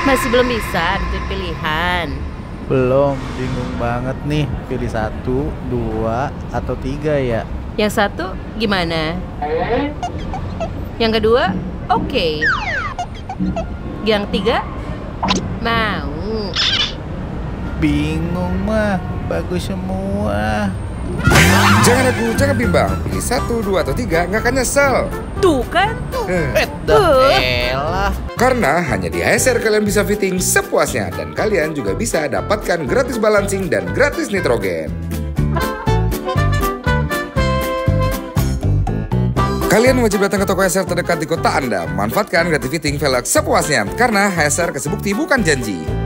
Masih belum bisa ada pilihan. Belum, bingung banget nih. Pilih satu, dua, atau tiga ya. Yang satu gimana? Yang kedua, oke. Yang tiga, mau. Bingung mah, bagus semua. Jangan ragu, jangan bimbang. Pilih satu, dua, atau tiga, nggak akan nyesel. Tuh kan? Eh, Dah elah. Karena hanya di HSR kalian bisa fitting sepuasnya dan kalian juga bisa dapatkan gratis balancing dan gratis nitrogen. Kalian wajib datang ke toko HSR terdekat di kota Anda. Manfaatkan gratis fitting velg sepuasnya karena HSR kesebukti bukan janji.